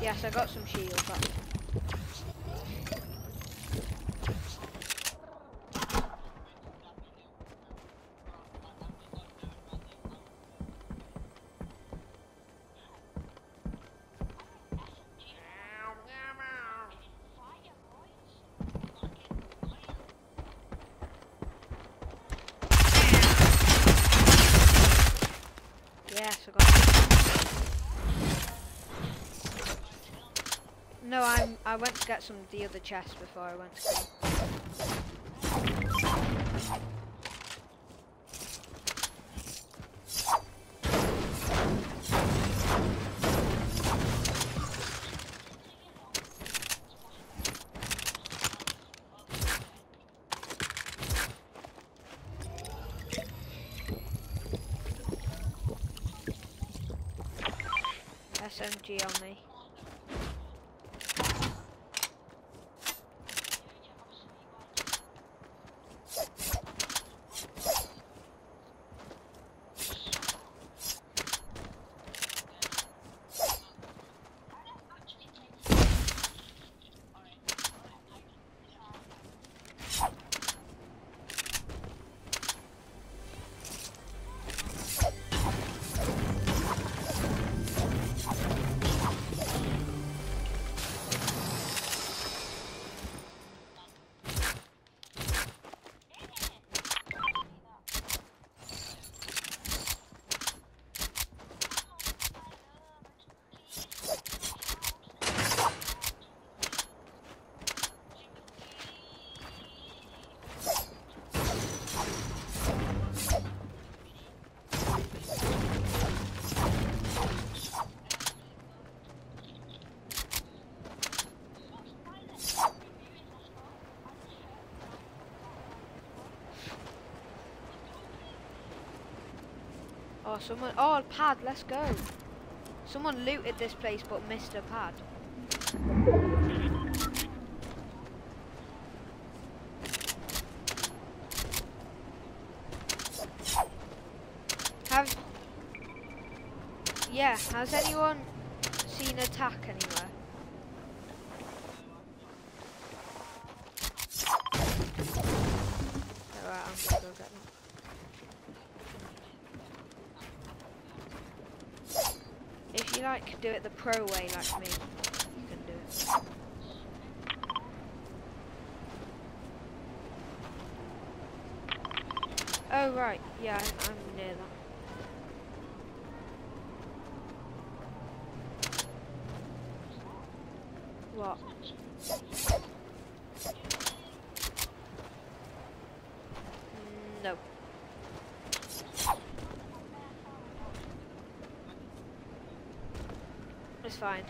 Yes, I got some shield, but yes, I got. No, I'm. Um, I went to get some of the other chests before I went to. Go. Oh, someone. Oh, pad. Let's go. Someone looted this place but missed a pad. Have. Yeah. Has anyone seen attack anywhere? Alright, I'm gonna go get. If you like do it the pro way like me, you can do it. Oh right, yeah, I'm, I'm near that. What? Mm, No. It's fine.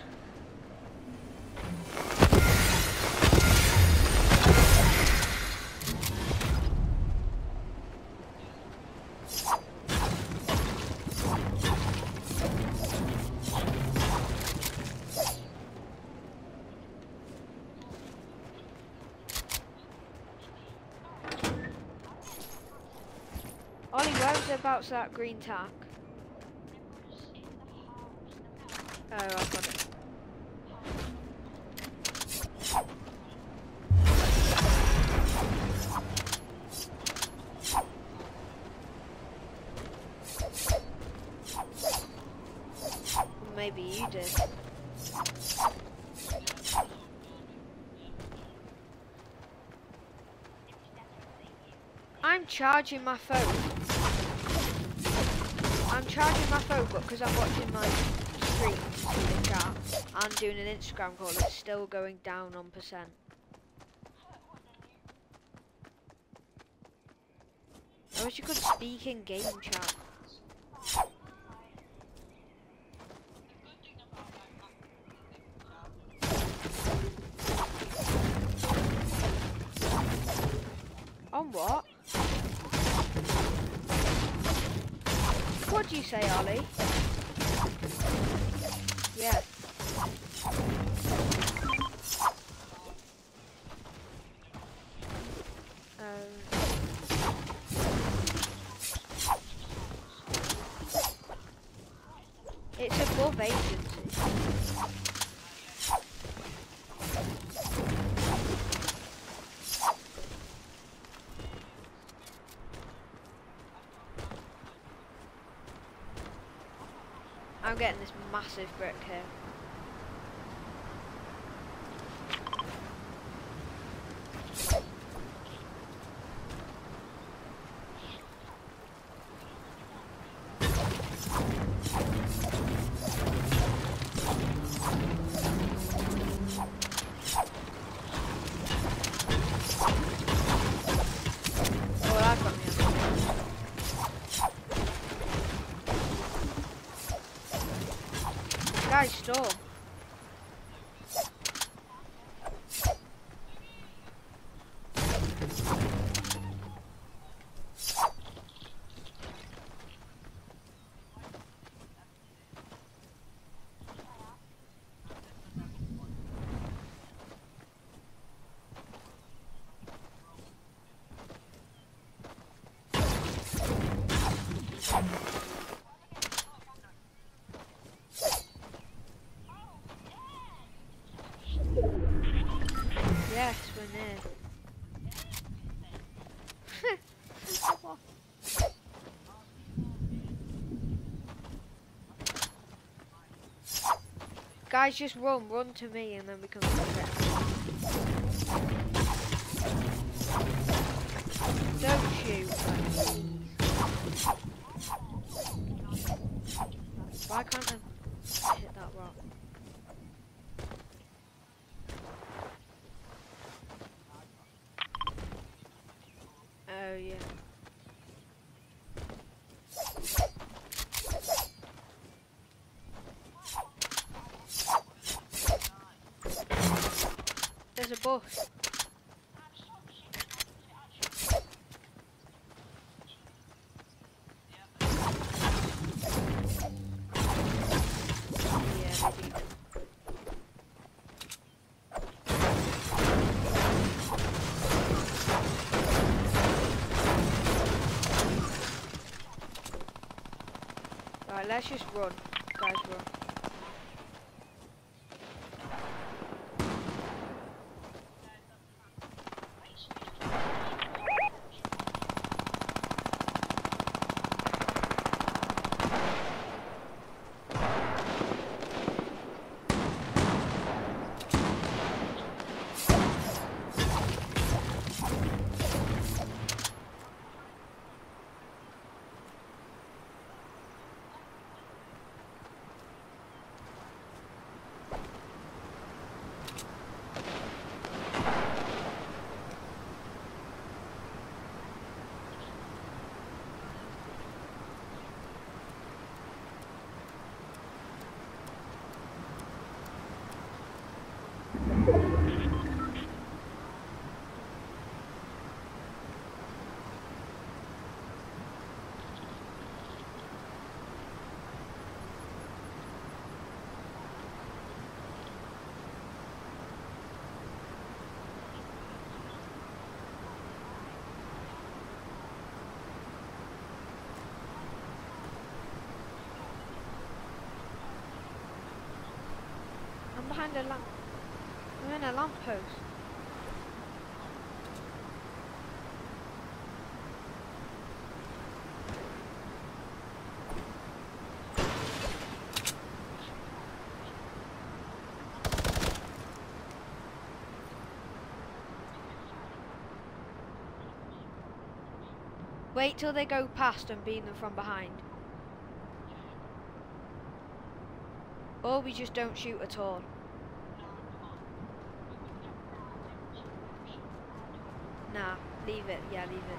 Ollie, whereabouts that green tack? Oh, I've got it. I'm charging my phone. I'm charging my phone, but because I'm watching my stream in the chat and doing an Instagram call, it's still going down on percent. I wish you could speak in game chat. What? What do you say, Ollie? Yeah. Um, it's above agency. I'm getting this massive brick here. Oh, I've got me. Guys, storm. Yes, we're near. Guys, just run, run to me, and then we can fix it. Don't shoot. Why can't I let's just run. Guys, run. I'm behind a lamp. I'm in a lamppost. Wait till they go past and beam them from behind. Or we just don't shoot at all. Leave it. Yeah, leave it.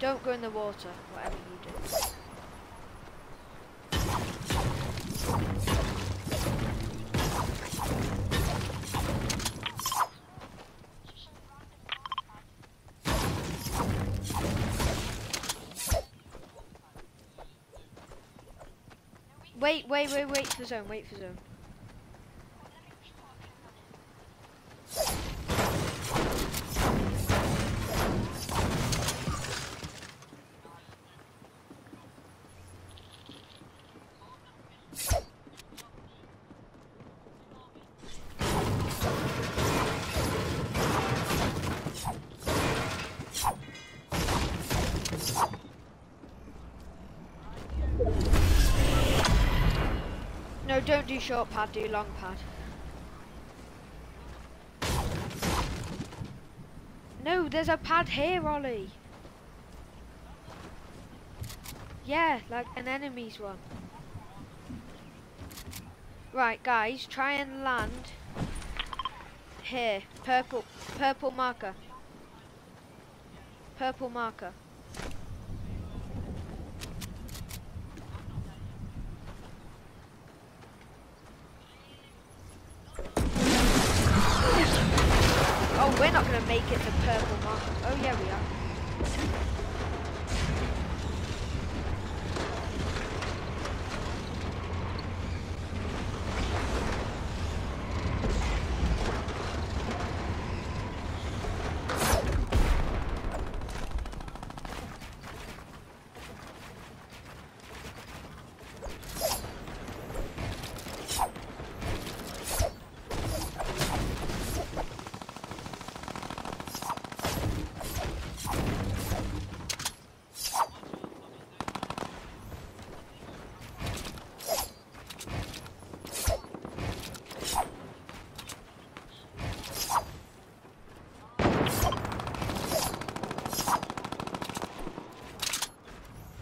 Don't go in the water, whatever you do. Wait, wait, wait, wait for zone, wait for zone. Short pad, do long pad. No, there's a pad here, Ollie. Yeah, like an enemy's one. Right, guys, try and land here. Purple, purple marker. Purple marker. Oh, we're not going to make it to purple marker. Oh, yeah, we are.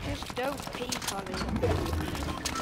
Just don't peek, Ollie.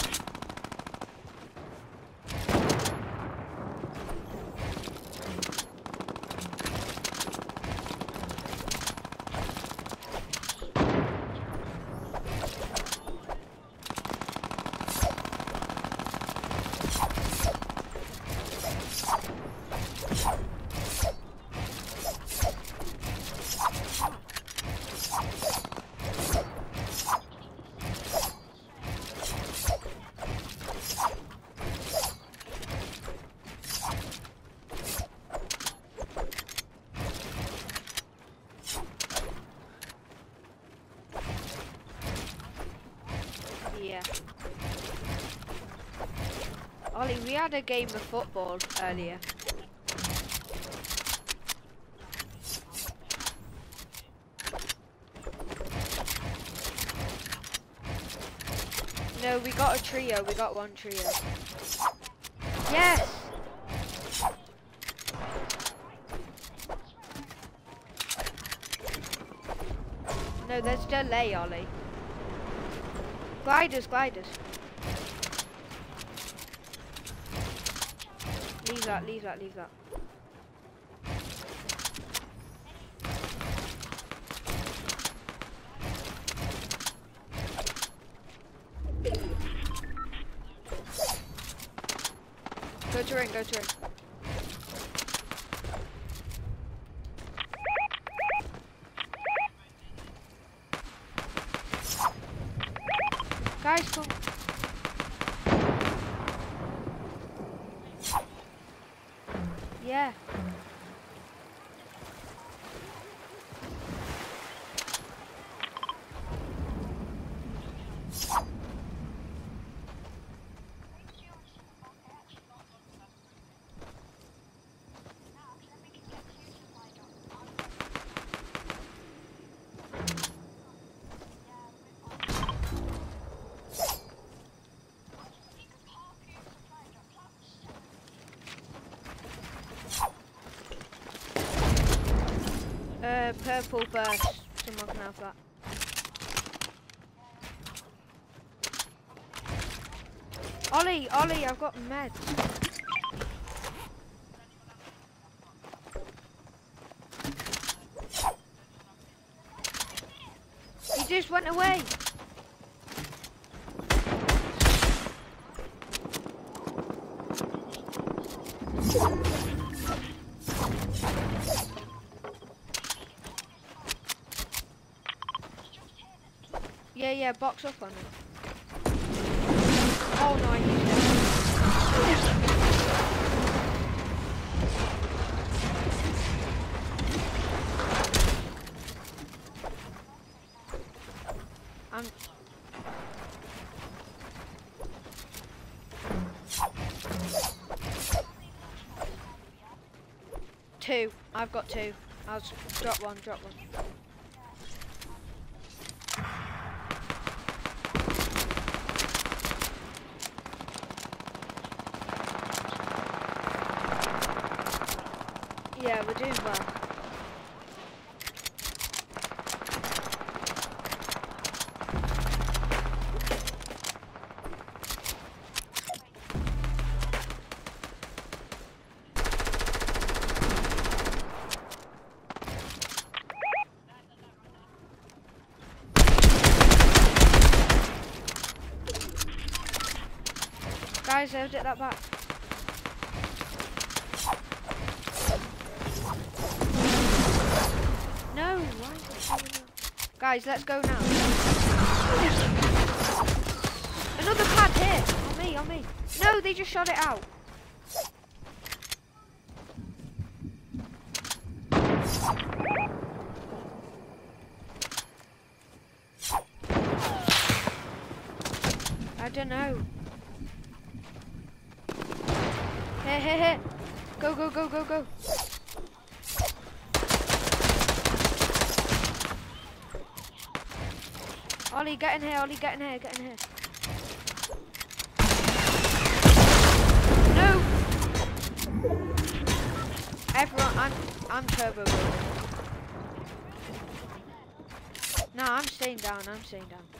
Yeah. Ollie, we had a game of football earlier. No, we got a trio. We got one trio. Yes! No, there's delay, Ollie. Gliders, gliders. That, leave that, leave that. Go to ring, go to ring. Guys, come. Yeah. Mm. Purple burst. Someone can have that. Ollie, Ollie, I've got meds. He just went away. Yeah, box up on him. Oh no, I used it. I'm two. I've got two. I'll drop one, drop one. Yeah, we're doing well. Guys, how's it that back? No, why is it? Guys, let's go now. Another pad here. On me, on me. No, they just shot it out. I don't know. Here, here, here. Go, go, go, go, go. Ollie, get in here, Ollie, get in here, get in here. No! Everyone, I'm, I'm turbo. No, I'm staying down, I'm staying down.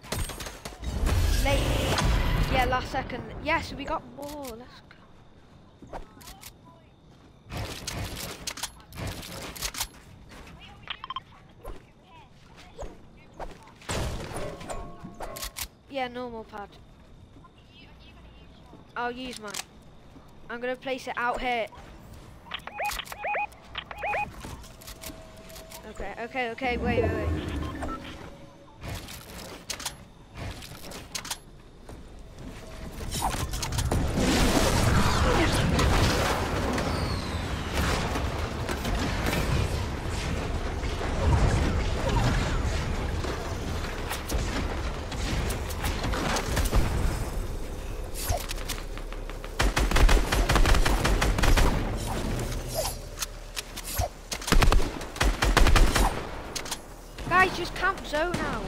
late. Yeah, last second. Yes, we got more. Let's go. Yeah, normal pad. I'll use mine. I'm gonna place it out here. Okay, okay, okay, wait, wait, wait. Guys, just camp zone out.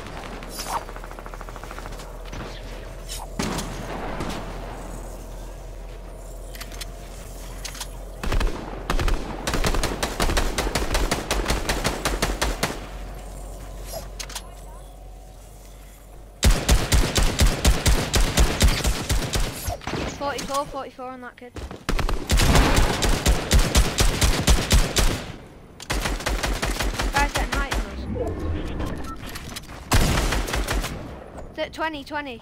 Forty-four, forty-four on that kid. Guys, getting height on us. 20, 20.